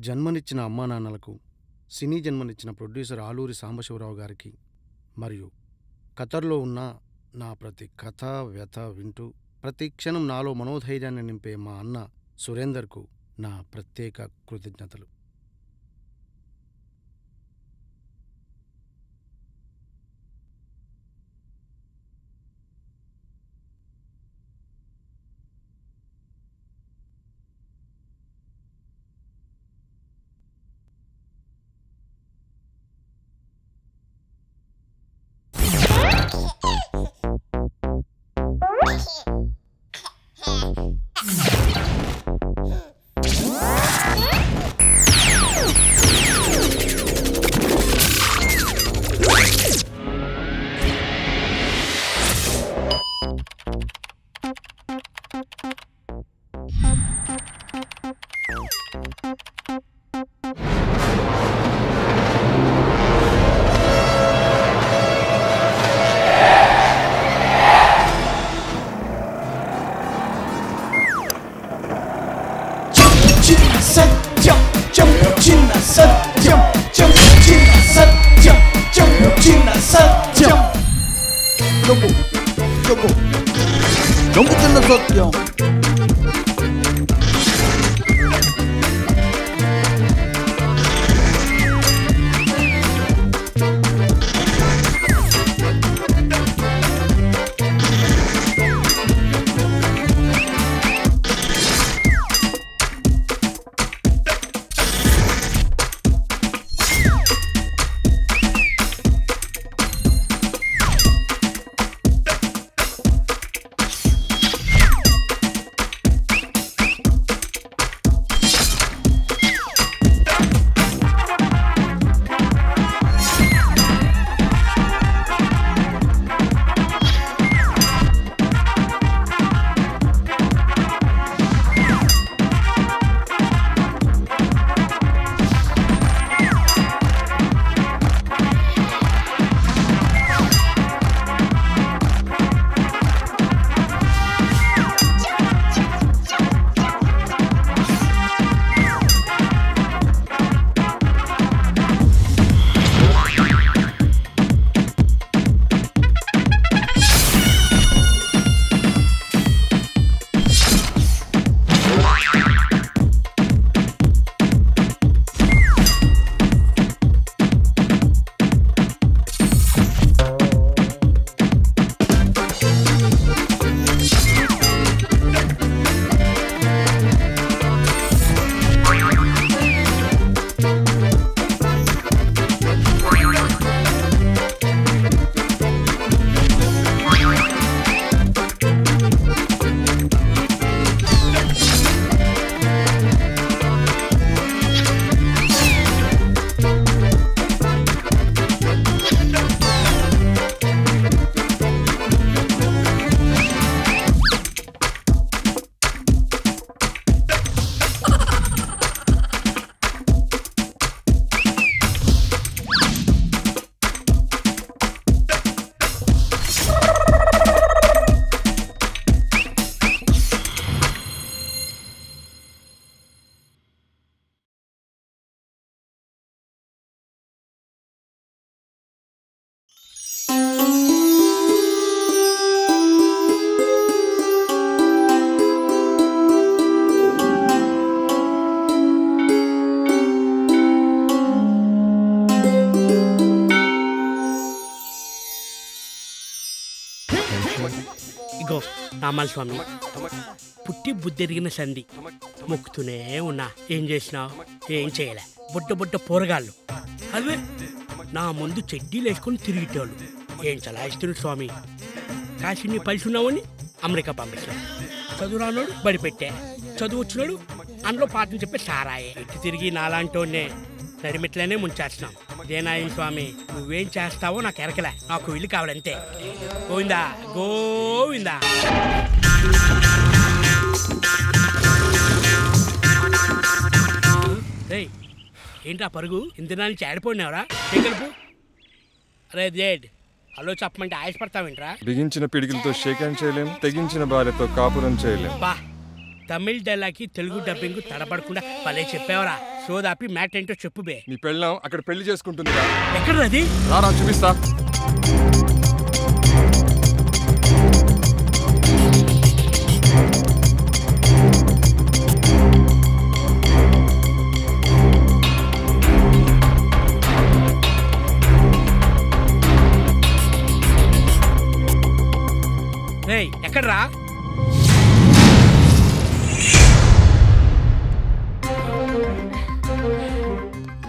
జన్మనిచ్చిన అమ్మా నాన్నలకు సినీ జన్మనిచ్చిన ప్రొడ్యూసర్ ఆలూరి సాంబశివరావు గారికి మరియు ఖతర్లో ఉన్న నా ప్రతి కథ వ్యథ వింటూ ప్రతి క్షణం నాలో మనోధైర్యాన్ని నింపే మా అన్న సురేందర్కు నా ప్రత్యేక కృతజ్ఞతలు. చెప్పు చిన్న రామాల స్వామి పుట్టి బుద్ధెరిగిన సంధి. మొక్కుతూనే ఉన్నా. ఏం చేసినావు? ఏం చేయలే. బుడ్డ బుడ్డ పోరగాళ్ళు. అదే నా ముందు చెడ్డీలు వేసుకొని తిరిగేటోళ్ళు. ఏం చలాయిస్తున్న స్వామి? కాశీని పలుచున్నావని అమెరికా పంపించాం చదువు రానోడు బడి చదువు వచ్చినోడు అందులో పాఠం చెప్పే సారాయే. ఎట్టి తిరిగి నాలాంటోనే నడిమిట్లనే ముంచేస్తున్నాం. దేనాయన స్వామి నువ్వేం చేస్తావో నాకు ఎరకలే. నాకు ఇల్లు కావాలంతే. గోవిందా? గోవిందా? రేయ్ ఏంట్రా పరుగు? ఇంత నుంచి ఆడిపోయినావరా ఏం కలుపు? అరే జేడ్ హలో చెప్పమంటే ఆశపడతావేంట్రా బిగించిన పిడికిలతో షేక్ హ్యాండ్ చేయలేం తెగించిన భార్యతో కాపురం చేయలేం. బా తమిళ్ డైలాగ్కి తెలుగు డబ్బింగ్ తడబడకుండా భలే చెప్పావరా. సోదాపి మ్యాట్ ఏంటో చెప్పు బే. నీ పెళ్ళం అక్కడ పెళ్ళి చేసుకుంటుంది ఎక్కడ అది? రారా చూపిస్తా. ఎక్కడ్రా?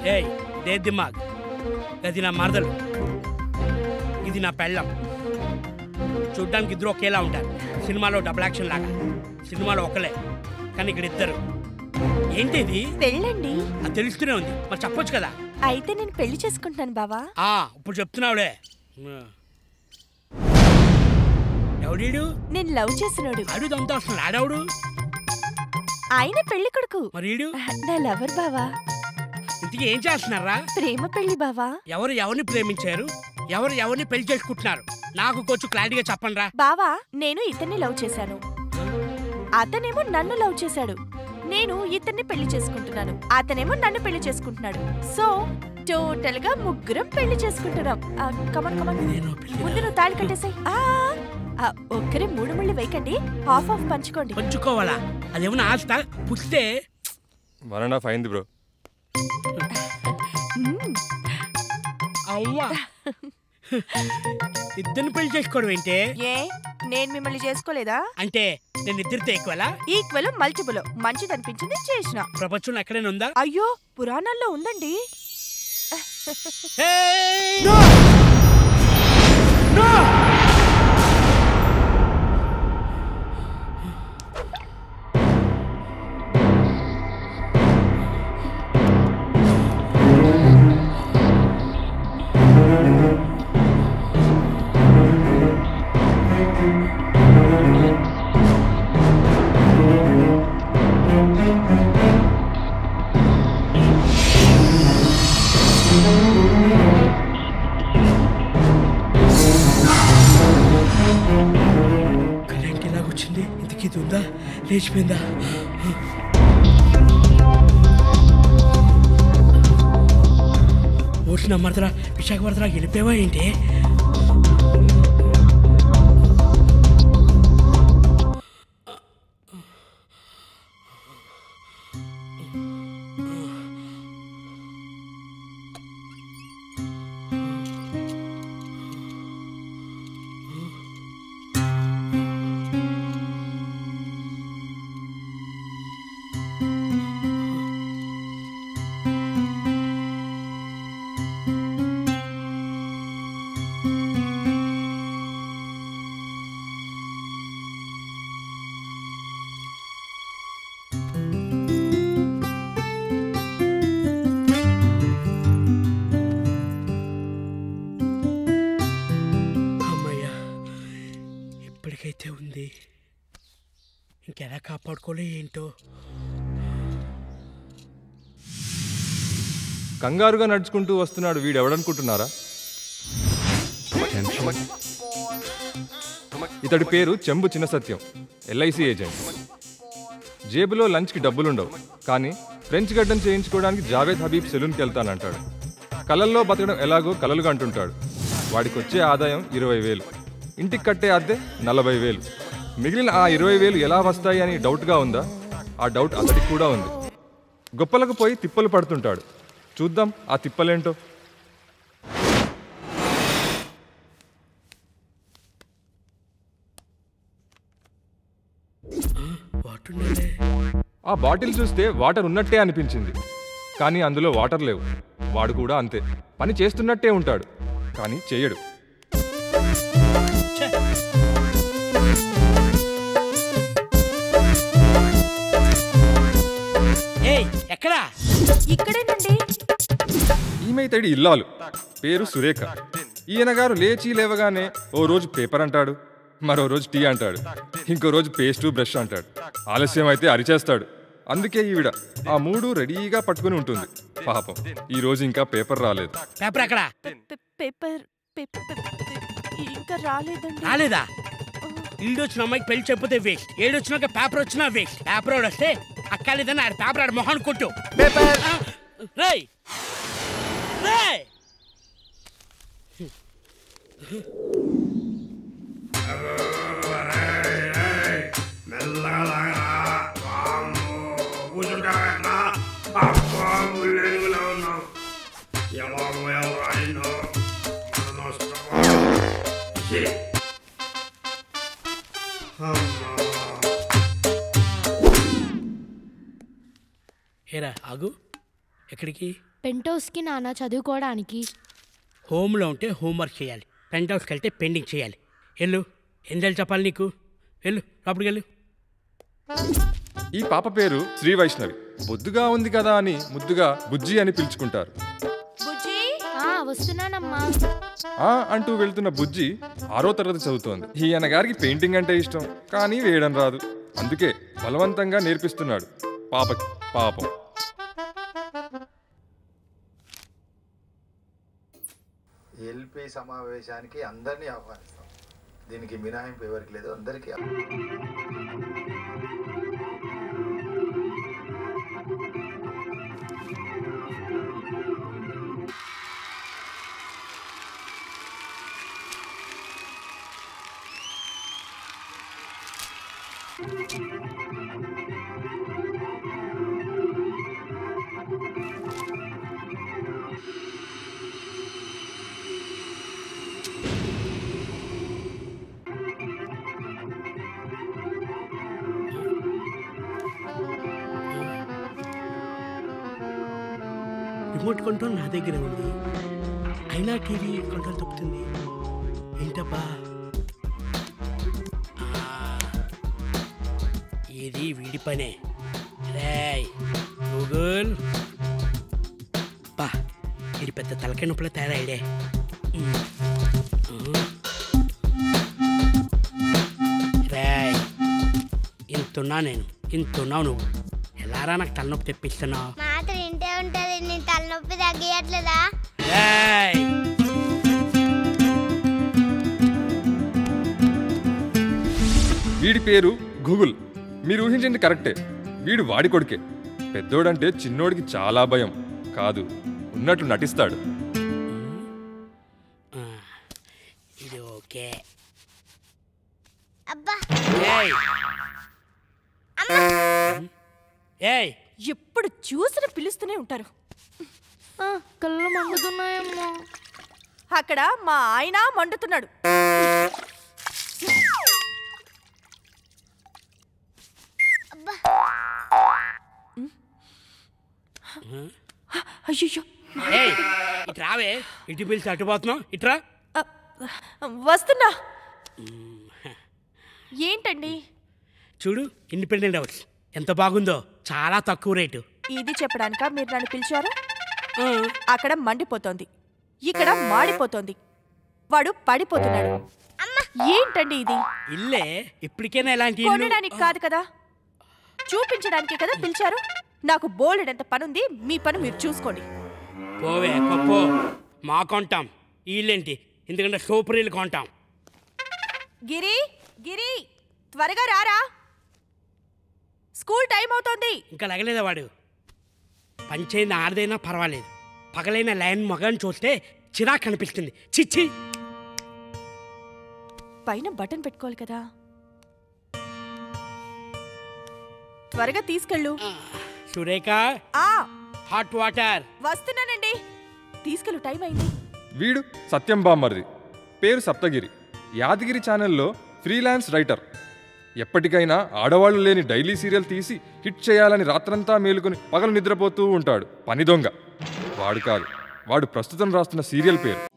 ఏయ్ దే దిమాగ్. అది నా మరదలు. ఇది నా పెళ్ళం. చూడ్డానికి ఇద్దరు ఒకేలా ఉంటారు. సినిమాలో డబుల్ యాక్షన్ లాగా. సినిమాలో ఒకలే. కానీ ఇక్కడ ఇద్దరు. ఏంటి ఇది పెళ్ళండి. అది తెలుస్తూనే ఉంది. మరి చెప్పొచ్చు కదా? అయితే నేను పెళ్ళి చేసుకుంటున్నాను బావా. ఆ ఇప్పుడు చెప్తున్నావులే. ఎవడీడు నేను లవ్ చేసినోడు. ఆడు దంతా అసలు ఆడవుడు? ఆయన పెళ్ళి కొడుకు మరి ఈడు నా లవర్ బావా. ఇంటికి ఏం చేస్తున్నారా? ప్రేమ పెళ్ళి బావా? ఎవరు ఎవరిని ప్రేమించారు? ఎవరు ఎవరిని పెళ్ళి చేసుకుంటున్నారు? నాకు కొంచెం క్లారిటీగా చెప్పండి రా బావా నేను ఇతన్ని లవ్ చేశాను. అతనేమో నన్ను లవ్ చేశాడు. నేను ఇతన్ని పెళ్ళి చేసుకుంటున్నాను. అతనేమో నన్ను పెళ్ళి చేసుకుంటున్నాడు. సో టోటల్గా ముగ్గురం పెళ్ళి చేసుకుంటున్నాం. Come on come on. ముందు నువ్వు తాళి కట్టేసాయి. ఒక్కరే మూడు ముళ్ళు వేయకండి. హాఫ్ హాఫ్ పంచుకోండి. పంచుకోవాలా? అదేమన్నా ఆస్త? పుస్తే వన్ అండ్ హాఫ్ అయింది బ్రో. అవ్వా. ఇద్దరిని పెళ్ళి చేసుకోవడం ఏంటే? ఏ? నేను మిమ్మల్ని చేసుకోలేదా? అంటే నేను ఇద్దరితో ఎక్కువలా ఈక్వల్ మల్టిపుల్ మంచిది అనిపించింది చేసిన. ప్రపంచంలో ఎక్కడైనా ఉందా? అయ్యో పురాణాల్లో ఉందండి. లేచిపోయిందా? ఓట్లు నమ్మడతరా విశాఖపడతరా వెళ్ళిపోయావా ఏంటి? కాపాడుకోలే ఏంటో? కంగారుగా నడుచుకుంటూ వస్తున్నాడు వీడు ఎవడనుకుంటున్నారా ఇతడి పేరు చెంబు చిన్న సత్యం ఎల్ఐసి ఏజెంట్. జేబులో లంచ్కి డబ్బులుండవు కానీ ఫ్రెంచ్ గడ్డం చేయించుకోవడానికి జావేద్ హబీబ్ సెలూన్కి వెళ్తానంటాడు. కలల్లో బతకడం ఎలాగో కలలుగా అంటుంటాడు. వాడికి వచ్చే ఆదాయం ఇరవై వేలు ఇంటికి కట్టే అద్దె నలభై వేలు. మిగిలిన ఆ ఇరవై వేలు ఎలా వస్తాయి అని డౌట్గా ఉందా? ఆ డౌట్ అతడికి కూడా ఉంది. గొప్పలకు పోయి తిప్పలు పడుతుంటాడు. చూద్దాం ఆ తిప్పలేంటో. ఆ బాటిల్ చూస్తే వాటర్ ఉన్నట్టే అనిపించింది. కానీ అందులో వాటర్ లేవు. వాడు కూడా అంతే. పని చేస్తున్నట్టే ఉంటాడు. కానీ చేయడు. ఇక్కడేనండి. ఈమె ఇతడి ఇల్లాలు. పేరు సురేఖ. ఈయన గారు లేచి లేవగానే ఓ రోజు పేపర్ అంటాడు మరో రోజు టీ అంటాడు ఇంకో రోజు పేస్టు బ్రష్ అంటాడు. ఆలస్యం అయితే అరిచేస్తాడు. అందుకే ఈవిడ ఆ మూడు రెడీగా పట్టుకుని ఉంటుంది. పాపం ఈ రోజు ఇంకా పేపర్ రాలేదు. పేపర్ ఎక్కడా? పె- పేపర్ పేపర్ ఇంకా రాలేదండి. రాలేదా? ఈడు వచ్చిన అమ్మాయికి పెళ్ళి చెప్పితే వేస్ట్ ఏడు వచ్చినాక పేపర్ వచ్చినా వేస్ట్ పేపర్ వాడు వస్తే అక్కలేదని ఆడ పేపర్ ఆడ మొహాన్ని కొట్టు. రేయ్! రేయ్! ఆగు. ఎక్కడికి? పెంటోస్కి నాన్న చదువుకోవడానికి. హోమ్లో ఉంటే హోంవర్క్ చేయాలి. పెంట్ హౌస్కి వెళ్తే పెండింగ్ చేయాలి. వెళ్ళు. ఎంజాయ్ చెప్పాలి నీకు? వెళ్ళు. వెళ్ళు. ఈ పాప పేరు శ్రీ వైష్ణవి. బొద్దుగా ఉంది కదా అని ముద్దుగా బుజ్జి అని పిలుచుకుంటారు. బుజ్జి? ఆ, వస్తున్నానమ్మా. ఆ అంటూ వెళ్తున్న బుజ్జి ఆరో తరగతి చదువుతోంది. ఈయన గారికి పెయింటింగ్ అంటే ఇష్టం కానీ వేయడం రాదు. అందుకే బలవంతంగా నేర్పిస్తున్నాడు. పాపకి పాపం. ఎల్పి సమావేశానికి అందరినీ ఆహ్వానిస్తాం. దీనికి మినహాయింపు ఎవరికి లేదు అందరికీ రిమోట్ కంట్రోల్ నా దగ్గర ఉంది. అయినా టీవీ కంట్రోల్ తప్పుతుంది. ఏంటబ్బా? ఆ, ఇది వీడి పనే. రేయ్ గూగుల్. బా ఇది పెద్ద తలకాయ నొప్పుల తయారైడే రేయ్ ఇంతున్నా నేను ఇంతున్నావు నువ్వు. ఎలారా నాకు తలనొప్పి తెప్పిస్తున్నావు? రేయ్ వీడి పేరు గూగుల్. మీరు ఊహించింది కరెక్టే. వీడు వాడి కొడుకే. పెద్దోడంటే చిన్నోడికి చాలా భయం. కాదు ఉన్నట్లు నటిస్తాడు. ఇది ఓకే. అబ్బా! ఏయ్! ఏయ్! ఎప్పుడు చూసిన పిలుస్తూనే ఉంటారు. కళ్ళు మండుతున్నాయమ్మా. అక్కడ మా ఆయన మండుతున్నాడు. అయ్యో ఏయ్ ఇటు రావే ఇటు పిలిచి అటు పోతున్నావు ఇట్రా వస్తున్నా. ఏంటండి? చూడు ఇండిపెండెంట్ హౌస్ ఎంత బాగుందో. చాలా తక్కువ రేటు. ఇది చెప్పడానిక మీరు నన్ను పిలిచారు? అక్కడ మండిపోతోంది. ఇక్కడ మాడిపోతోంది. వాడు పడిపోతున్నాడు. ఏంటండి ఇది? ఇల్లే ఇప్పటికైనా ఇలాంటి కొనడానికి కాదు కదా? చూపించడానికి కదా పిలిచారు? నాకు బోలెడంత పనుంది మీ పని మీరు చూసుకోండి. పోవే పప్పు మా కొంటాం. ఇల్లేంటి? ఎందుకంటే సూపర్ ఇల్లు కొంటాం. గిరి గిరి త్వరగా రారా. స్కూల్ టైం అవుతోంది. ఇంకా లగలేదా వాడు? పంచైన ఆడదైనా పర్వాలేదు. పగలైన లైన్ మగని చూస్తే చిరాకు కనిపిస్తుంది చిచ్చి పైన బటన్ పెట్టుకోవాలి కదా. త్వరగా తీసుకెళ్ళు. సురేఖ! ఆ! Hot water! వస్తున్నానండి. తీసుకెళ్ళు టైం అయింది. వీడు సత్యం బామ్మర్ది పేరు సప్తగిరి. యాదగిరి ఛానల్లో ఫ్రీలాన్స్ రైటర్. ఎప్పటికైనా ఆడవాళ్ళు లేని డైలీ సీరియల్ తీసి హిట్ చేయాలని రాత్రంతా మేలుకొని పగలు నిద్రపోతూ ఉంటాడు. పని దొంగ. వాడు కాదు. వాడు ప్రస్తుతం రాస్తున్న సీరియల్ పేరు.